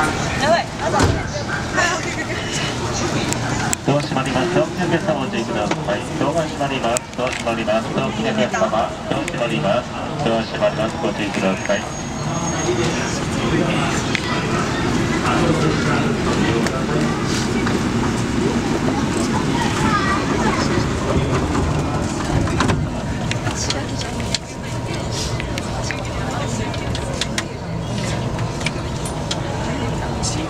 ドア閉まりますよ。お客様お待ちください。ドアが閉まります。ドア閉まります。お客様、ドア閉まります。ドア閉まります。ご注意ください。see